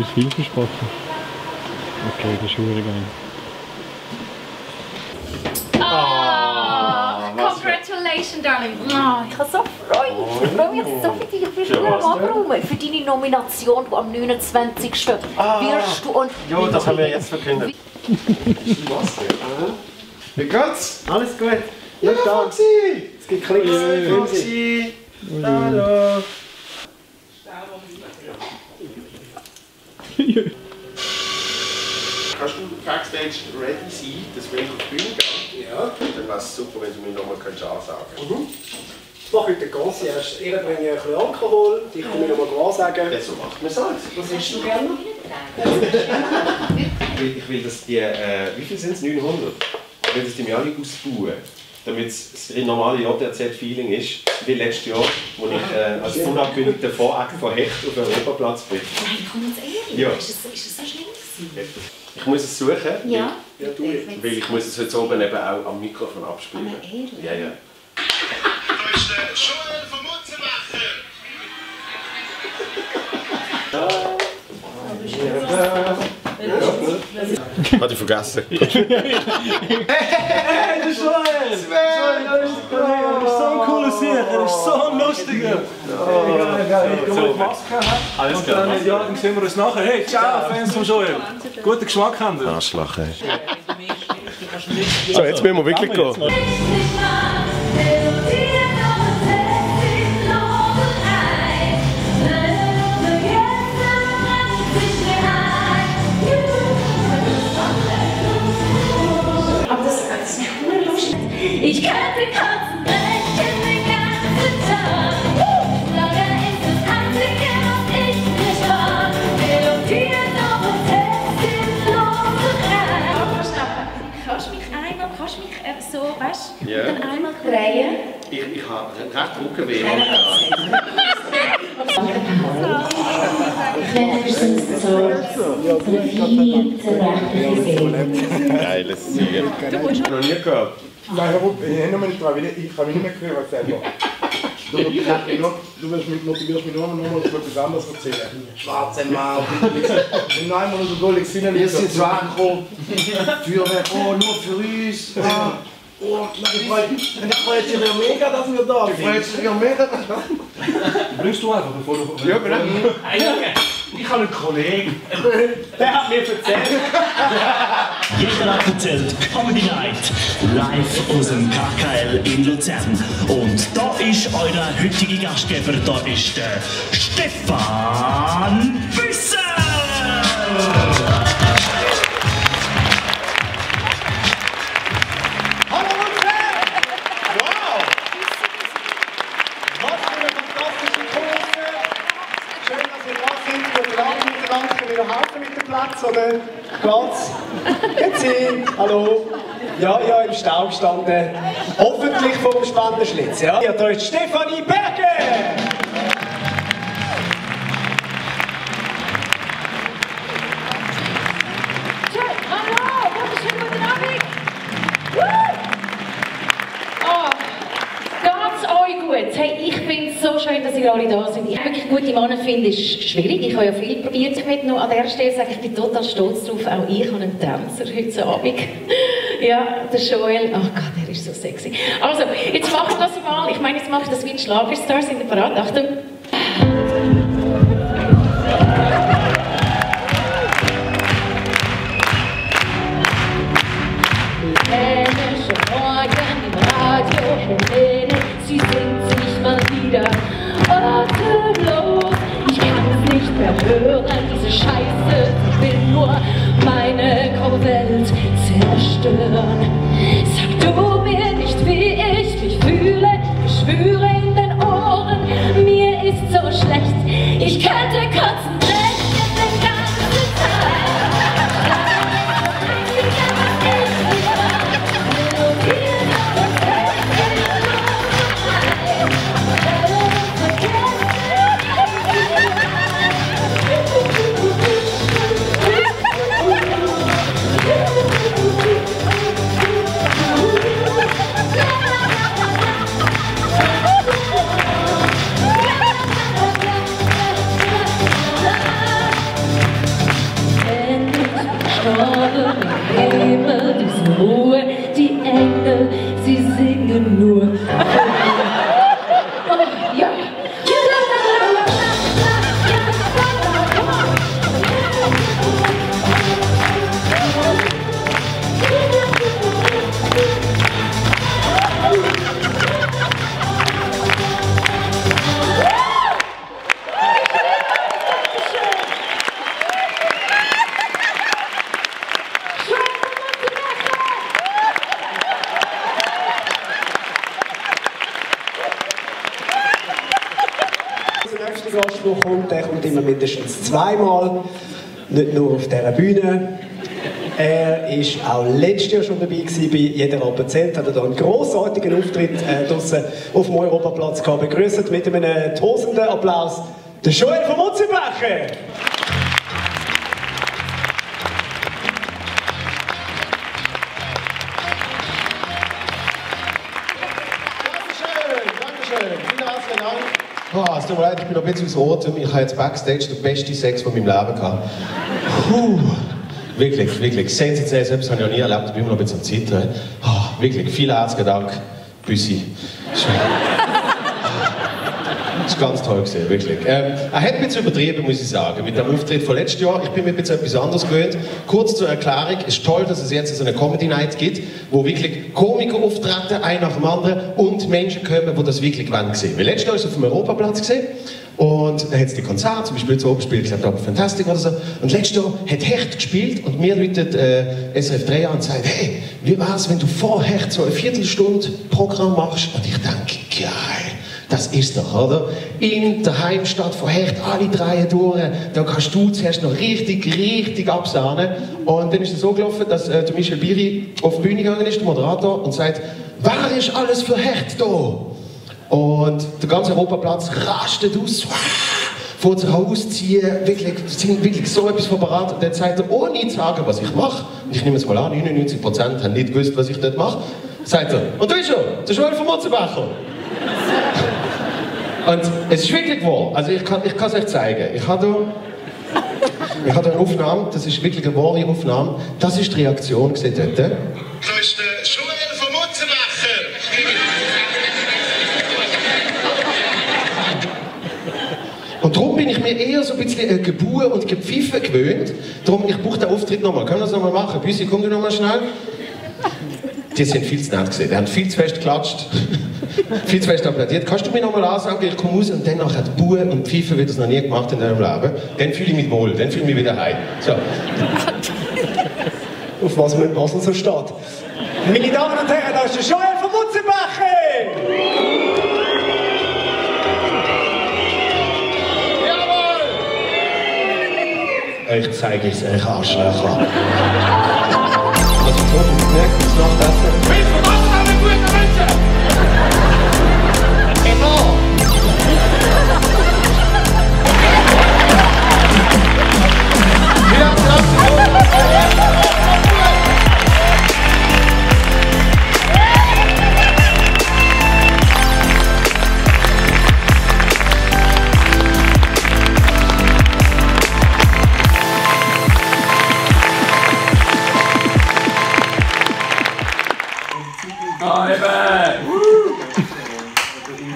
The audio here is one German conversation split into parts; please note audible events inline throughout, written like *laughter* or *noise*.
Und du hast viel versprochen. Okay, das ist verdammt geil. Congratulations, darling. Oh, ich habe so Freude. Ich freue mich so für dich. Nur am Abräumen. Für deine Nomination, die am 29. wirst du und... Ja, das haben wir jetzt verkündet. Wie geht's? Alles gut? Ja, da. Es gibt Klicks. Foxy. Hallo. Kannst du Backstage ready sein, dass wir auf die Bühne gehen? Ja. Dann wäre es super, wenn du mir nochmal ansagen könntest. Ich mache heute ganz erst. Ihr bringt ein bisschen Alkohol, ich kann mir noch mal ansagen. Ja, so macht man es halt. Was hast du gerne? Ich will, ich will, dass die, äh, wie viel sind es? 900? Ich will, dass die mir alle ausbauen. Damit es das normale JRZ-Feeling ist, wie letztes Jahr, wo ich äh, als unangekündigter Vorakt von Hecht auf den Europaplatz bin. Nein, komm jetzt ehrlich. Ja. Ist es, ist es so schlimm gewesen? Ich muss es suchen, Ja. Ja, du. weil, weil ich muss es heute oben eben auch am Mikrofon abspielen. Aber ehrlich? Ja, ja. *laughs* Da ist der Joel Hatte ich vergessen. Hey, der Joel! Sven! Er ist so ein cooler Sieg, er ist so ein lustiger! Ich Maske Alles und klar. dann, ja, dann sehen wir uns nachher. Hey, ciao, Fans von Joel! Guten Geschmack haben wir! Arschloch, ey. So, jetzt müssen wir wirklich gehen. Ich könnte kotzen, brechen den ganzen Tag. Leider ist das Einzige, was ich nicht mag. Melodien und Texte Kannst du mich einmal, kannst du mich äh, so, weißt du, Ja. dann einmal drehen? Ich, ich habe recht Rückenweh. Geiles Sieg. Noch nie gehabt. Nein, auf, ich erinnere mich nicht dran, ich kann mich nicht mehr hören selber. Du, du, du wirst mich, motivierst mich nur noch mal auf etwas anderes erzählen. Schwarze Maul. Wenn noch einmal so Gold gesehen Wir sind zu angekommen. Feuerwehr, oh, nur für uns. Ah, Oh, ich freue mich ja mega, dass wir da Ich sind. freue mich ja mega. *laughs* Bringst du einfach, bevor du... Ja, genau. Ich habe einen Kollegen. Der hat mir erzählt. *laughs* Jeder hat erzählt Comedy Night live aus dem KKL in Luzern. Und da ist euer heutiger Gastgeber, da ist der Stefan Büsser! Platz? Grüezi! Hallo! Ja, ja, im Stau gestanden. Hoffentlich vom Spendenschlitz, ja? Ja, da ist Stefanie Berger! Hey, ich finde es so schön, dass ihr alle da seid. Ich wirklich gute Männer finde, ist schwierig. Ich habe ja viel probiert. Ich möchte noch an der Stelle sagen, ich bin total stolz drauf. Auch ich habe einen Tänzer heute Abend. *laughs* Ja, der Joel. Oh Gott, der ist so sexy. Also, jetzt machen wir das mal. Ich meine, jetzt mache ich das wie ein Schlagerstar. Sind ihr bereit? Achtung. Ich Der nächste Gast, der kommt, der kommt immer mindestens zweimal, nicht nur auf dieser Bühne. Er war auch letztes Jahr schon dabei gewesen, bei «Jeder zählt», hat er da einen grossartigen Auftritt äh, draussen auf dem Europaplatz gehabt. Begrüßt mit einem tosenden Applaus den Joel von Mutzenbecher. Es tut mir leid, ich bin noch ein bisschen aus Rotem. Ich habe jetzt Backstage den besten Sex von meinem Leben gehabt. Puh. Wirklich, wirklich. Sensationell, selbst habe ich noch nie erlebt. Ich bin immer noch ein bisschen am Zittern. Oh, wirklich, vielen herzlichen Dank, Büssi. Schön. Ist ganz toll gesehen, wirklich. Ähm, er hat ein bisschen übertrieben, muss ich sagen, mit dem Auftritt von letztes Jahr. Ich bin mir bisschen etwas anderes gewöhnt. Kurz zur Erklärung, es ist toll, dass es jetzt so eine Comedy Night gibt, wo wirklich Komiker auftreten, ein nach dem anderen, und Menschen kommen, die das wirklich wollen sehen. Weil letztes Jahr ist auf dem Europaplatz gesehen und da hat es die Konzerte, zum Beispiel zu oben spielt, ich glaube, Fantastic oder so. Und letztes Jahr hat Hecht gespielt und mir läutet äh, SRF 3 an und sagt, hey, wie wär's, wenn du vor Hecht so eine Viertelstunde Programm machst? Und ich denke, geil. Das ist doch, oder? In der Heimstadt von Hecht, alle drei durch. Da kannst du zuerst noch richtig, richtig absahnen. Und dann ist es so gelaufen, dass äh, der Michel Biri auf die Bühne gegangen ist, der Moderator, und sagt, wer ist alles für Hecht da? Und der ganze Europaplatz rastet aus. Vor sich ausziehen, wirklich, sind wirklich so etwas vorbereitet. Und dann sagt er, ohne zu sagen, was ich mache, und ich nehme es mal an, 99% haben nicht gewusst, was ich dort mache, sagt er, und du bist schon, der Joel von Mutzenbecher. Und es ist wirklich wahr. Also ich kann es euch zeigen. Ich habe da, ich habe eine Aufnahme, das ist wirklich eine wahre Aufnahme. Das ist die Reaktion, seht ihr dort? Da ist der Joel von Mutzenbecher. Und darum bin ich mir eher so ein bisschen äh, Gebur und Gepfiffe gewöhnt. Darum, ich brauche den Auftritt nochmal. Können wir das nochmal machen? Büssi, komm du nochmal schnell. Die sind viel zu nett gesehen. Die haben viel zu fest geklatscht. Viel zu fest applaudiert. Kannst du mir nochmal ansagen, ich komme raus und dann nachher die Buhe und Pfeife wird das noch nie gemacht in deinem Leben. Dann fühle ich mich wohl, dann fühle ich mich wieder heim. So. *laughs* Auf was man in Basel so steht. Meine Damen und Herren, da ist der Joel von Mutzenbecher! Ich zeige es euch Arschlöcher. *laughs* Also, ich hoffe, ihr merkt, es nach Ah, eben!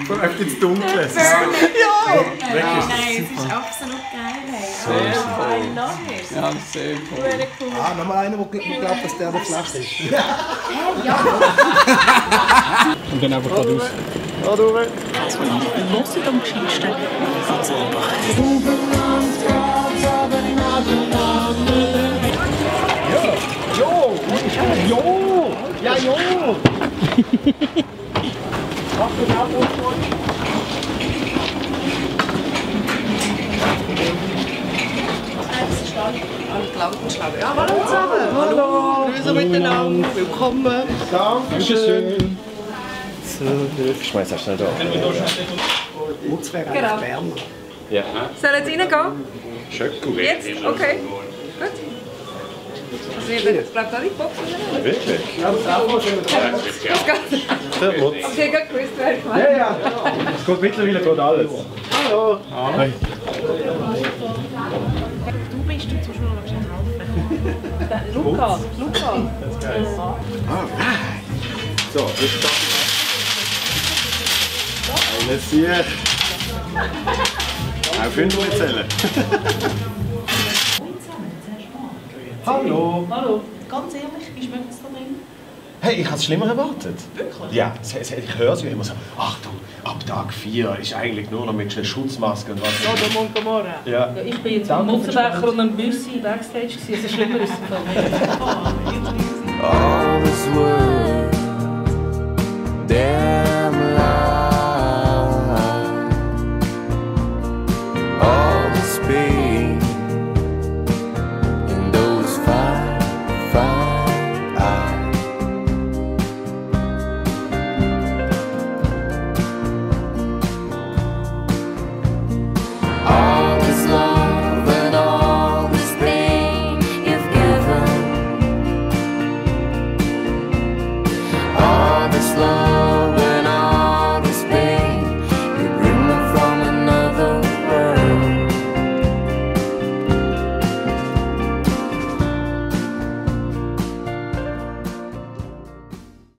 Öffnet ins Dunkle. Ja! Nein, es ist absolut geil. Hey. Sehr Oh, cool. I love it. Ja, sehr cool. Ah, nochmal einer, der glaubt, dass der der Flash ist. Hey, ja. *laughs* Und dann einfach geradeaus. Ja, du Los am geschicktesten. Jo! Jo! Ja, jo! Glaubenschlager. Ja, hallo zusammen. Hallo. Grüße miteinander. Willkommen. Dankeschön. So, ich schmeiß das schnell da. Mutzberg Genau. Berner. Ja. Sollen Sie reingehen? Schöcku. Jetzt? Okay. Ihr werdet, glaube ich, alle Boxen? Wirklich? Ja, das ist auch mal schön. Das geht. Der Mutz. Sie haben gerade gewusst, wer ich meine. Ja, ja. Es geht mittlerweile geht alles. Hallo. Hi. Du bist du zum Schluss noch helfen. *laughs* Luca, Luca. So, jetzt darf ich. Eine Sieg. Auch fünf zählen. Hallo. Hallo. Ganz ehrlich, wie schmeckt es da drin? Hey, ich habe es schlimmer erwartet. Wirklich? Ja, es- es- ich höre es immer so. Achtung, ab Tag 4 ist eigentlich nur noch mit einer Schutzmaske und was. Sodom und Gomorra. Ja. Ja, ich bin jetzt am Mutzenbecher und am Büssi Backstage gewesen. Also schlimmer ist es nicht. *laughs* All this world, there